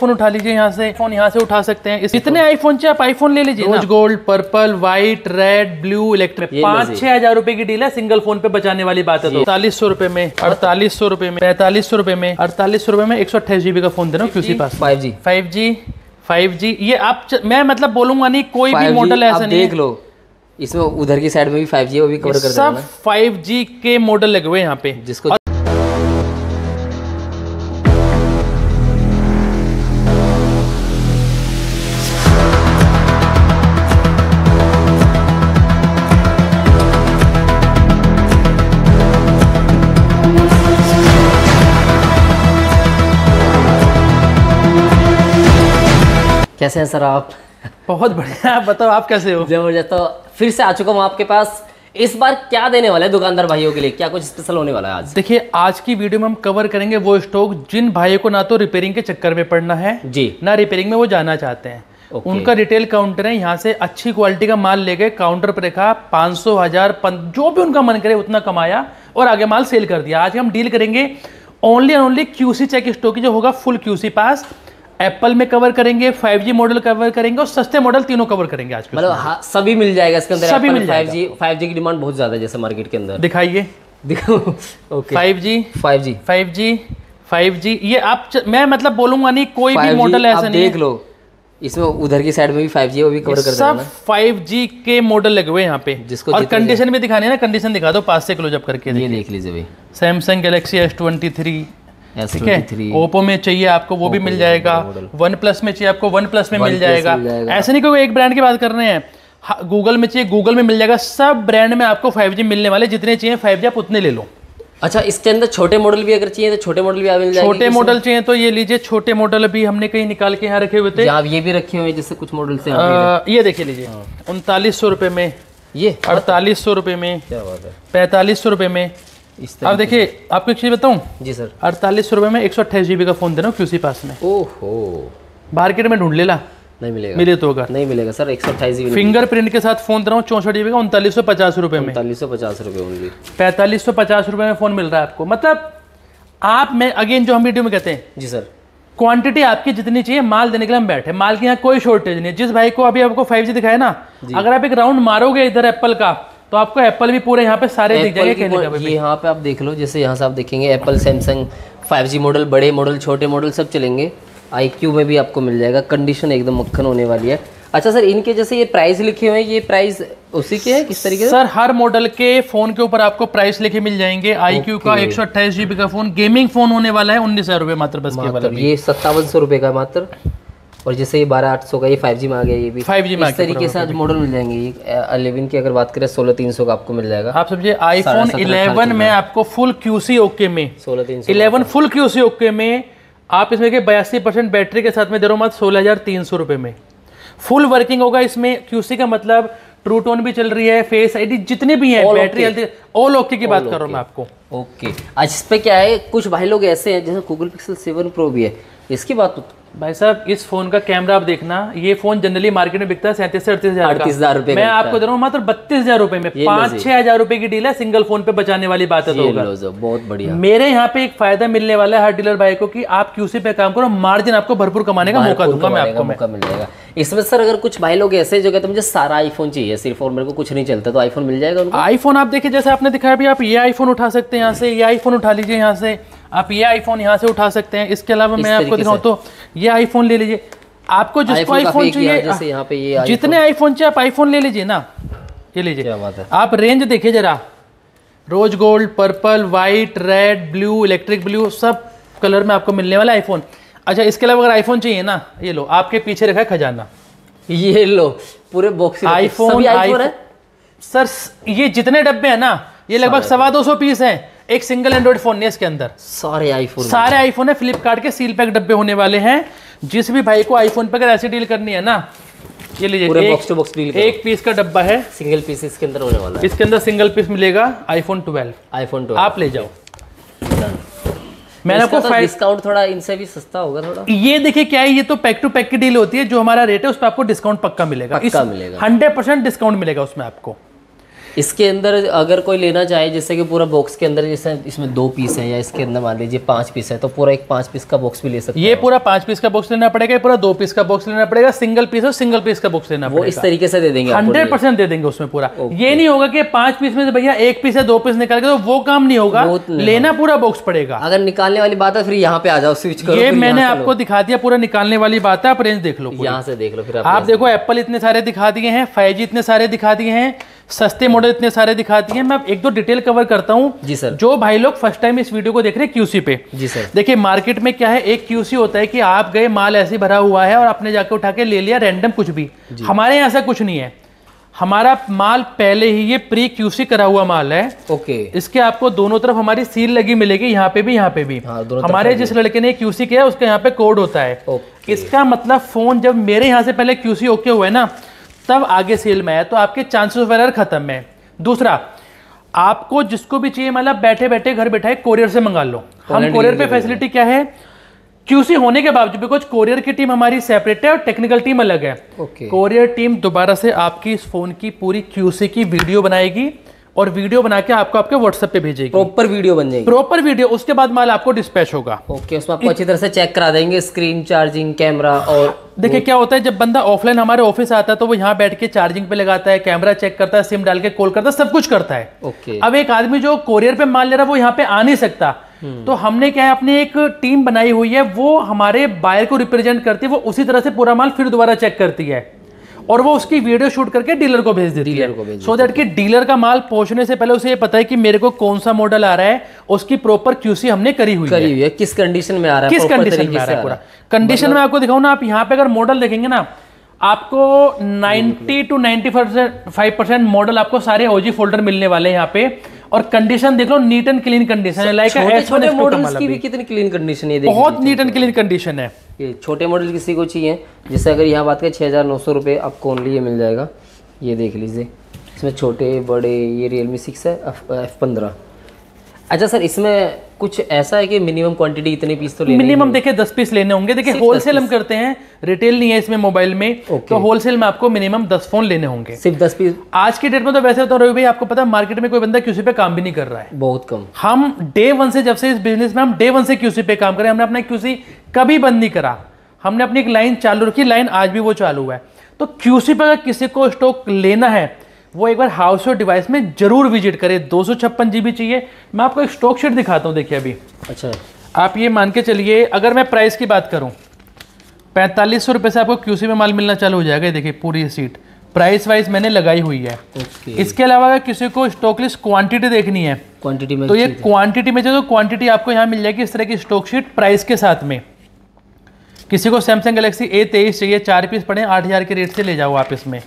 Phone उठा लीजिए यहाँ से फ़ोन यहाँ से उठा सकते हैं। जितने आईफोन चाहिए आप आईफोन ले लीजिए rose gold purple white red blue electric पाँच छह हज़ार रुपए की डील है सिंगल फ़ोन पे बचाने वाली बात है तो। अड़तालीस सौ रुपए में अड़तालीस सौ रुपए में पैंतालीस सौ रुपए में अड़तालीस सौ रुपए में एक सौ अट्ठाईस जीबी का फ़ोन देना किसी पास five G five G five G ये आप मैं मतलब बोलूँगा नहीं कोई भी मॉडल ऐसा नहीं देख लो इसमें उधर की साइड में भी फाइव जी है वो भी कवर कर सब फाइव जी के मॉडल लगे हुए यहाँ पे। जिसको कैसे हैं सर आप? बहुत बढ़िया आप बताओ आप कैसे हो? ज़बरदस्त। तो फिर से आ चुका हूँ आपके पास। इस बार क्या देने वाले हैं दुकानदार भाइयों के लिए? क्या कुछ स्पेशल होने वाला है आज? देखिए आज की वीडियो में हम कवर करेंगे वो स्टॉक जिन भाइयों को ना तो रिपेयरिंग के चक्कर में पड़ना है जी। ना रिपेयरिंग में वो जाना चाहते हैं। ओके। उनका रिटेल काउंटर है यहाँ से अच्छी क्वालिटी का माल लेके काउंटर पर रखा पाँच सौ हज़ार जो भी उनका मन करे उतना कमाया और आगे माल सेल कर दिया। आज हम डील करेंगे only and only QC check stock की जो होगा फुल क्यूसी पास एप्पल में कवर करेंगे 5G मॉडल कवर करेंगे और सस्ते मॉडल तीनों कवर करेंगे आज मतलब हाँ, सभी मिल जाएगा इसके अंदर सभी मिल फाइव जी फाइव की डिमांड बहुत ज़्यादा है जैसे मार्केट के अंदर। दिखाइए। देखो okay 5G five G 5G 5G ये आप च- मैं मतलब बोलूँगा नहीं कोई भी मॉडल ऐसा नहीं देख लो इसमें उधर की साइड में भी फाइव जी है वो भी कवर कर सब देना। 5G के मॉडल लगे हुए हैं यहाँ पे। जिसको और कंडीशन भी दिखाने ना कंडीशन दिखा दो पास से क्लोजअप करके ये देख लीजिए भाई। Samsung Galaxy S twenty three ठीक है? ओप्पो में चाहिए आपको वो भी मिल जाएगा। वन प्लस में चाहिए आपको वन प्लस में मिल जाएगा। ऐसे नहीं कोई एक ब्रांड की बात कर रहे हैं गूगल में चाहिए गूगल में मिल जाएगा। सब ब्रांड में आपको 5G मिलने वाले जितने चाहिए 5G आप उतने ले लो। अच्छा इसके अंदर छोटे मॉडल भी अगर चाहिए तो छोटे मॉडल भी मिल जाएँगे छोटे मॉडल चाहिए तो ये लीजिए छोटे मॉडल भी हमने कहीं निकाल के यहाँ रखे हुए थे। आप ये भी रखे हुए हैं जैसे कुछ मॉडल से ये देखिए लीजिए उनतालीस सौ रुपये में ये अड़तालीस सौ रुपये में क्या बात है। पैंतालीस सौ रुपये में इस अब देखिए आपको एक चीज़ बताऊँ? जी सर। अड़तालीस सौ रुपये में एक सौ अट्ठाईस जीबी का फ़ोन दे रहा हूँ क्यूसी पास में। ओहो। मार्केट में ढूंढ लेला। नहीं मिलेगा। मिले तो होगा। नहीं मिलेगा सर एक सौ अट्ठाईस जी फिंगरप्रिंट के साथ फ़ोन दे रहा हूँ चौंसठ जीबी का उनतालीस सौ पचास रुपये में। पैंतालीस सौ पचास रुपये ओनली पैंतालीस सौ पचास रुपये में फ़ोन मिल रहा है आपको। मतलब आप में अगेन जो हम वीडियो में कहते हैं जी सर। क्वांटिटी आपकी जितनी चाहिए माल देने के लिए हम बैठे माल की यहाँ कोई शॉर्टेज नहीं है। जिस भाई को अभी आपको फाइव जी दिखाया ना अगर आप एक राउंड मारोगे इधर एप्पल का तो आपको एप्पल भी पूरे यहाँ पे सारे दिख जाएँगे कहने का ये यहाँ पे आप देख लो जैसे यहाँ से आप देखेंगे एप्पल सैमसंग 5G मॉडल बड़े मॉडल छोटे मॉडल सब चलेंगे। IQ में भी आपको मिल जाएगा कंडीशन एकदम मक्खन होने वाली है। अच्छा सर इनके जैसे ये प्राइस लिखे हुए हैं ये प्राइस उसी के है किस तरीके से? सर हर मॉडल के फ़ोन के ऊपर आपको प्राइस लिखे मिल जाएँगे। आई क्यू का एक सौ अट्ठाईस जीबी का फ़ोन गेमिंग फ़ोन होने वाला है उन्नीस हज़ार रुपये मात्र बस के ये सत्तावन सौ रुपये का मात्र। और जैसे ये बारह आठ सौ का ये फाइव जी में आ गया ये भी 5G में आ इस तरीके से आज मॉडल मिल जाएँगे। ये अलेवन की अगर बात करें सोलह तीन सौ का आपको मिल जाएगा। आप समझिए आईफोन 11 में आपको फुल क्यूसी ओके में सोलह तीन सौ 11 फुल क्यूसी ओके में आप इसमें के बयासी परसेंट बैटरी के साथ में दे रहा हूँ मात्र सोलह हज़ार तीन सौ रुपये में। फुल वर्किंग होगा इसमें क्यूसी का मतलब ट्रू टोन भी चल रही है फेस आईडी जितने भी हैं बैटरी हेल्थ ऑल ओके की बात कर रहा हूँ मैं आपको। ओके आज इस पे क्या है कुछ भाई लोग ऐसे हैं जैसे गूगल पिक्सल सेवन प्रो भी है। इसकी बात तो भाई साहब इस फ़ोन का कैमरा आप देखना। ये फ़ोन जनरली मार्केट में बिकता है सैंतीस से अड़तीस हज़ार अड़तीस हज़ार रुपये मैं आपको दे रहा हूँ मात्र बत्तीस हज़ार रुपए में। पाँच छह हज़ार रुपए की डील है सिंगल फ़ोन पे बचाने वाली बात है तो बहुत बढ़िया। मेरे यहाँ पे एक फ़ायदा मिलने वाला है हर डीलर भाई को कि आप क्यूसी पे काम करो मार्जिन आपको भरपूर कमाने का मौका दूँगा मैं आपको मौका मिल जाएगा। इसमें सर अगर कुछ भाई लोग ऐसे जो कहते मुझे सारा आईफोन चाहिए सिर्फ़ और मेरे को कुछ नहीं चलता तो आईफोन मिल जाएगा उनको? आईफोन आप देखिए जैसे आपने दिखाया अभी आप ये आईफोन उठा सकते हैं यहाँ से ये आईफोन उठा लीजिए यहाँ से। आप ये आईफोन यहाँ से उठा सकते हैं। इसके अलावा मैं आपको दिखाऊँ तो ये आईफोन ले लीजिए। आपको जिसको आईफोन चाहिए यहाँ पे ये जितने आईफोन चाहिए आप आईफोन ले लीजिए ना। ये लीजिए। आप रेंज देखिए जरा। Rose gold purple white red blue electric blue सब कलर में आपको मिलने वाला आईफोन अच्छा इसके अलावा अगर आईफोन चाहिए ना ये लो आपके पीछे रखा है खजाना। ये लो पूरे बॉक्स आईफोन आईफोन है? सर ये जितने डब्बे हैं ना ये लगभग सवा दो सौ पीस हैं। एक सिंगल एंड्रॉइड फ़ोन नहीं है इसके अंदर। सारे आईफोन सारे आईफोन है फ्लिपकार्ट के सील पैक डब्बे होने वाले हैं। जिस भी भाई को आईफोन पे अगर ऐसी डील करनी है ना ये लीजिए पूरे एक- बॉक्स टू बॉक्स डील एक पीस का डब्बा है। सिंगल पीस इसके अंदर होने वाला है। इसके अंदर सिंगल पीस मिलेगा आईफोन 12 आईफोन ट्वेल्व आप ले जाओ। मैंने आपको डिस्काउंट थोड़ा इनसे भी सस्ता होगा थोड़ा। ये देखिए क्या है ये तो पैक टू पैक की डील होती है जो हमारा रेट है उस पर आपको डिस्काउंट पक्का मिलेगा। पक्का मिलेगा। हंड्रेड परसेंट डिस्काउंट मिलेगा उसमें आपको। इसके अंदर अगर कोई लेना चाहे जैसे कि पूरा बॉक्स के अंदर जैसे इसमें दो पीस है या इसके अंदर मान लीजिए पाँच पीस है तो पूरा एक पाँच पीस का बॉक्स भी ले सकते ये पूरा पाँच पीस का बॉक्स लेना पड़ेगा पूरा दो पीस का बॉक्स लेना पड़ेगा सिंगल पीस और सिंगल पीस का बॉक्स लेना वो इस तरीके से दे देंगे हंड्रेड परसेंट दे देंगे उसमें पूरा। ये नहीं होगा कि पाँच पीस में से भैया एक पीस है दो पीस निकाल के तो वो काम नहीं होगा। लेना पूरा बॉक्स पड़ेगा। अगर निकालने वाली बात है फिर यहाँ पे आ जाओ स्विच करो ये मैंने आपको दिखा दिया पूरा निकालने वाली बात है आप रेंज देख लो। यहाँ से देख लो फिर आप आप देखो एप्पल इतने सारे दिखा दिए हैं फाइव इतने सारे दिखा दिए हैं सस्ते मॉडल इतने सारे दिखा दिए मैं एक दो डिटेल कवर करता हूँ। जी सर। जो भाई लोग फ़र्स्ट टाइम इस वीडियो को देख रहे हैं क्यूसी पे। जी सर। देखिए मार्केट में क्या है एक क्यूसी होता है कि आप गए माल ऐसे भरा हुआ है और आपने जाके उठा के ले लिया रैंडम कुछ भी। हमारे यहाँ ऐसा कुछ नहीं है। हमारा माल पहले ही ये प्री क्यूसी करा हुआ माल है। ओके। इसके आपको दोनों तरफ़ हमारी सील लगी मिलेगी यहाँ पे भी यहाँ पे भी। हाँ, हमारे जिस लड़के ने क्यूसी किया उसका यहाँ पे कोड होता है। ओके। इसका मतलब फ़ोन जब मेरे यहाँ से पहले क्यूसी ओके हुआ है ना तब आगे सेल में आया तो आपके चांसेस ऑफ़ एरर खत्म है। दूसरा आपको जिसको भी चाहिए मतलब बैठे बैठे घर बैठे कोरियर से मंगा लो। हम कोरियर पे फैसिलिटी क्या है? क्यूसी होने के बावजूद बिकॉज़ कोरियर की टीम हमारी सेपरेट है और टेक्निकल टीम अलग है। कोरियर टीम दोबारा से आपकी इस फ़ोन की पूरी क्यूसी की वीडियो बनाएगी। और वीडियो बना के आपको आपके व्हाट्सएप पे भेजेगी। प्रॉपर वीडियो बन जाएगी। प्रॉपर वीडियो उसके बाद माल आपको डिस्पैच होगा। ओके उसमें आपको अच्छी तरह से चेक करा देंगे स्क्रीन चार्जिंग कैमरा और देखिए क्या होता है जब बंदा ऑफलाइन हमारे ऑफ़िस आता है तो वो यहाँ बैठ के चार्जिंग पे लगाता है कैमरा चेक करता है सिम डाल के कॉल करता है सब कुछ करता है। ओके अब एक आदमी जो कोरियर पे माल ले रहा है वो यहाँ पे आ नहीं सकता। तो हमने क्या है अपनी एक टीम बनाई हुई है वो हमारे बायर को रिप्रेजेंट करती है वो उसी तरह से पूरा माल फिर दोबारा चेक करती है। और वो उसकी वीडियो शूट करके डीलर को भेज देती है। सो दैट कि डीलर का माल पहुँचने से पहले उसे ये पता है कि मेरे को कौन सा मॉडल आ रहा है उसकी प्रॉपर क्यूसी हमने करी हुई करी हुई है। किस कंडीशन में आ रहा है? किस कंडीशन में आ रहा है पूरा? कंडीशन में आपको दिखाऊ ना आप यहाँ पे अगर मॉडल देखेंगे ना आपको 90 टू 95 परसेंट मॉडल आपको सारे ओजी फोल्डर मिलने वाले हैं यहाँ पे। और कंडीशन देख लो नीट एंड क्लीन कंडीशन है लाइक छोटे मॉडल्स की भी। कितनी क्लीन कंडीशन है बहुत नीट एंड क्लीन कंडीशन है। ये छोटे मॉडल किसी को चाहिए जैसे अगर यहाँ बात करें छः हज़ार नौ सौ रुपये आपको ओनली ये मिल जाएगा। ये देख लीजिए इसमें छोटे बड़े ये रियल मी सिक्स है एफ़ पंद्रह। अच्छा सर इसमें कुछ ऐसा है कि मिनिमम क्वांटिटी इतने पीस तो लेने मिनिमम देखिए दस पीस लेने होंगे। देखिए होलसेल हम करते हैं रिटेल नहीं है इसमें मोबाइल में okay. तो होलसेल में आपको मिनिमम दस फ़ोन लेने होंगे। सिर्फ़ दस पीस आज की डेट में तो वैसे तो रवि भाई आपको पता है मार्केट में कोई बंदा क्यूसी पे काम भी नहीं कर रहा है। बहुत कम। हम डे वन से जब से इस बिज़नेस में हम डे वन से क्यूसी पे काम करें हमने अपना क्यूसी कभी बंद नहीं करा। हमने अपनी एक लाइन चालू रखी लाइन आज भी वो चालू हुआ है। तो क्यूसी पे अगर किसी को स्टॉक लेना है वो एक बार हाउस और डिवाइस में ज़रूर विज़िट करें। दो सौ चाहिए। मैं आपको एक स्टॉक शीट दिखाता हूँ देखिए अभी। अच्छा। आप ये मान के चलिए अगर मैं प्राइस की बात करूँ पैंतालीस सौ रुपये से आपको क्यूसी में माल मिलना चालू हो जाएगा। देखिए पूरी सीट प्राइस वाइज मैंने लगाई हुई है। ओके इसके अलावा अगर किसी को स्टॉक लिस्ट क्वांटिटी देखनी है क्वांटिटी में तो ये क्वांटिटी में जो क्वांटिटी आपको यहाँ मिल जाएगी इस तरह की स्टॉक शीट प्राइस के साथ में। किसी को सैमसंग गैलेक्सी ए तेईस चाहिए चार पीस पड़े आठ हज़ार के रेट से ले जाओ आप इसमें।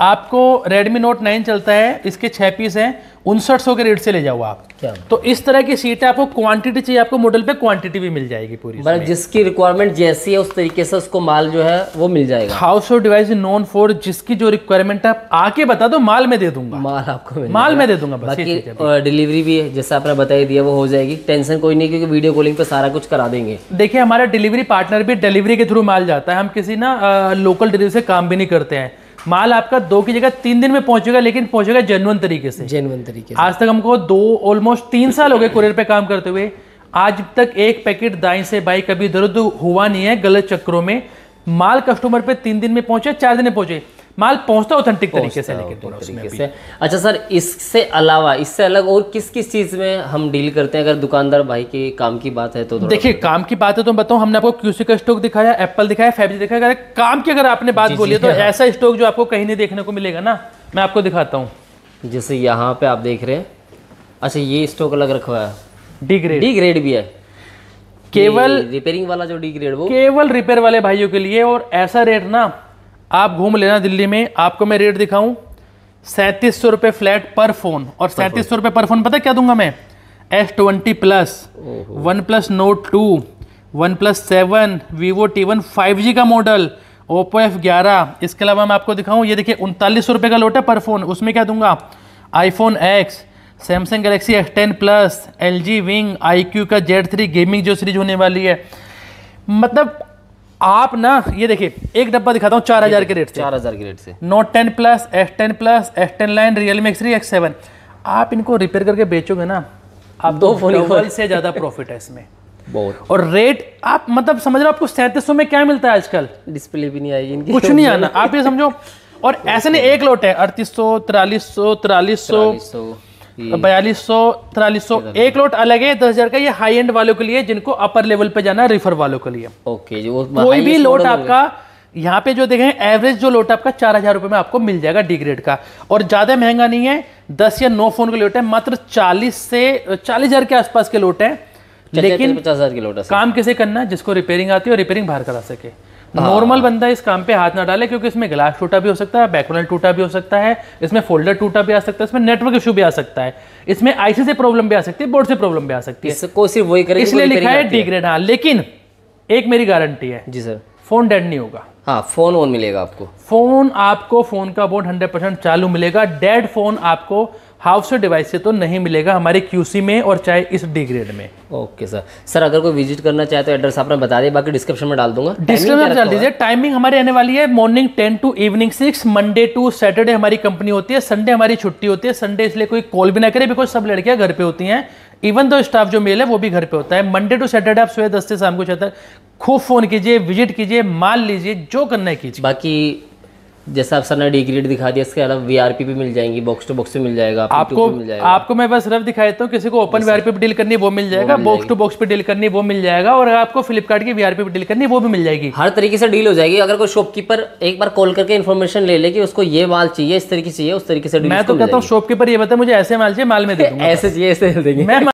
आपको Redmi Note 9 चलता है इसके छः पीस हैं उनसठ सौ के रेट से ले जाओ आप। क्या? तो इस तरह की सीट है आपको क्वांटिटी चाहिए आपको मॉडल पे क्वांटिटी भी मिल जाएगी पूरी मतलब जिसकी रिक्वायरमेंट जैसी है उस तरीके से उसको माल जो है वो मिल जाएगा। हाउस और डिवाइस नॉन फॉर जिसकी जो रिक्वायरमेंट है आप आके बता दो माल में दे दूँगा। माल आपको मिल में दे दूँगा। बाकी डिलीवरी भी जैसे आपने बताई दिया वो हो जाएगी। टेंशन कोई नहीं क्योंकि वीडियो कॉलिंग पे सारा कुछ करा देंगे। देखिए हमारा डिलीवरी पार्टनर भी डिलीवरी के थ्रू माल जाता है। हम किसी ना लोकल डिलीवरी से काम भी नहीं करते हैं। माल आपका दो की जगह तीन दिन में पहुंचेगा लेकिन पहुंचेगा जेनुअन तरीके से। जेनुअन तरीके से। आज तक हमको दो ऑलमोस्ट तीन साल हो गए कुरियर पे काम करते हुए। आज तक एक पैकेट दाई से बाई कभी दर्द हुआ नहीं है गलत चक्रों में। माल कस्टमर पे तीन दिन में पहुँचे चार दिन में पहुँचे। माल पहुँचता ऑथेंटिक तरीके से लेकिन तरीके से। अच्छा सर इससे अलावा इससे अलग और किस किस चीज़ में हम डील करते हैं? अगर दुकानदार भाई के काम की बात है तो देखिए काम की बात है तो बताऊँ हमने आपको क्यूसी का स्टॉक दिखाया एप्पल दिखाया फाइव दिखाया। अगर काम की अगर आपने बात बोली तो ऐसा स्टॉक जो आपको कहीं नहीं देखने को मिलेगा ना मैं आपको दिखाता हूँ। जैसे यहाँ पे आप देख रहे हैं। अच्छा ये स्टॉक अलग रखा है। डी ग्रेड डी ग्रेड भी है। केवल रिपेयरिंग वाला जो डी ग्रेड वो? केवल रिपेयर वाले भाइयों के लिए और ऐसा रेट ना आप घूम लेना दिल्ली में आपको मैं रेट दिखाऊँ सैंतीस सौ रुपये फ्लैट पर फ़ोन। और सैंतीस सौ रुपये पर फ़ोन पता क्या दूँगा मैं? S twenty plus OnePlus note two OnePlus seven Vivo T one five G का मॉडल ओप्पो एफ़ ग्यारह। इसके अलावा मैं आपको दिखाऊँ ये देखिए उनतालीस सौ रुपये का लोट है पर फ़ोन। उसमें क्या दूँगा? IPhone X Samsung Galaxy S ten plus L G Wing I Q का जेड थ्री गेमिंग जो सीरीज़ होने वाली है। मतलब आप ना ये देखिए एक डब्बा दिखाता हूँ चार हज़ार के रेट से। चार हज़ार के रेट से। Note ten plus S ten plus S ten line Realme X three X seven आप इनको रिपेयर करके बेचोगे ना आप दो फ़ोन से ज़्यादा प्रॉफिट है इसमें। बहुत। और रेट आप मतलब समझ रहे हो आपको सैंतीस सौ में क्या मिलता है आजकल? डिस्प्ले भी नहीं आएगी इनकी। कुछ नहीं आना आप ये समझो। और ऐसे नहीं एक लोट है अड़तीस सौ तिरालीस सौ। तिरालीस सौ। बयालीस सौ तिरालीस सौ एक लोट अलग है दस हज़ार का ये हाई एंड वालों के लिए जिनको अपर लेवल पे जाना रिफर वालों के लिए। ओके जो कोई भी लोट आपका यहाँ पे जो देखें एवरेज जो लोट आपका चार हज़ार रुपए में आपको मिल जाएगा डी ग्रेड का। और ज़्यादा महँगा नहीं है दस या नौ फ़ोन के लोट है मात्र चालीस से चालीस हज़ार के आसपास के लोट है। लेकिन पचास हज़ार की लोटा काम किसे करना जिसको रिपेयरिंग आती है और रिपेयरिंग बाहर करा सके। नॉर्मल बंदा इस काम पे हाथ ना डाले क्योंकि इसमें ग्लास टूटा भी हो सकता है बैकलाइन टूटा भी हो सकता है इसमें फोल्डर टूटा भी आ सकता है इसमें नेटवर्क इशू भी आ सकता है। इसमें आईसी से प्रॉब्लम भी आ सकती है बोर्ड से प्रॉब्लम भी आ सकती है। इसको सिर्फ़ वही करेंगे इसलिए लिखा है आती डी ग्रेड हाँ लेकिन एक मेरी गारंटी है। जी सर। फ़ोन डेड नहीं होगा। हाँ फ़ोन ऑन मिलेगा आपको। फ़ोन आपको फ़ोन का बोर्ड 100% चालू मिलेगा। डेड फ़ोन आपको हाउस से डिवाइस से तो नहीं मिलेगा हमारे क्यूसी में और चाहे इस डी ग्रेड में। Okay sir. सर अगर कोई विज़िट करना चाहे तो एड्रेस आपने बता दिया बाकी डिस्क्रिप्शन में डाल दूँगा। डिस्क्रिप्शन डाल दीजिए। टाइमिंग हमारी आने वाली है morning ten to evening six Monday to Saturday हमारी कंपनी होती है संडे हमारी छुट्टी होती है। संडे इसलिए कोई कॉल भी ना करे बिकॉज़ सब लड़कियाँ घर पे होती हैं। इवन दो स्टाफ जो मेल है वो भी घर पे होता है। मंडे टू सैटरडे आप सुबह दस से शाम को छः तक खूब फ़ोन कीजिए विज़िट कीजिए माल लीजिए जो करना है कीजिए। बाकी जैसा आप सर ने डी ग्रेड दिखा दिया इसके अलावा वीआरपी भी मिल जाएँगी बॉक्स टू बॉक्स भी मिल जाएगा आपको मिल जाएगा। आपको मैं बस रफ दिखा देता हूँ किसी को ओपन वीआरपी पे डील करनी वो मिल जाएगा बॉक्स टू बॉक्स पे डील करनी वो मिल जाएगा और आपको फ्लिपकार्ट की वीआरपी पे डील करनी वो भी मिल जाएगी। हर तरीके से डील हो जाएगी। अगर कोई शॉपकीपर एक बार कॉल करके इन्फॉर्मेशन ले ले कि उसको ये माल चाहिए इस तरीके से चाहिए उस तरीके से मैं तो कहता हूँ शॉपकीपर ये बता मुझे ऐसे माल चाहिए माल में दे ऐसे चाहिए ऐसे देंगे।